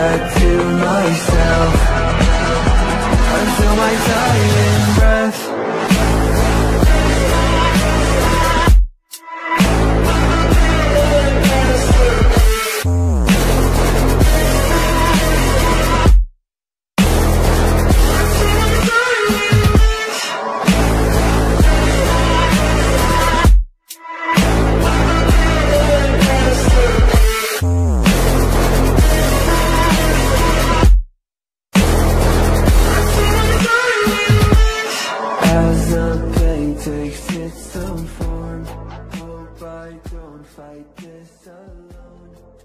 said to myself Until my dying breath. Hope I don't fight this alone.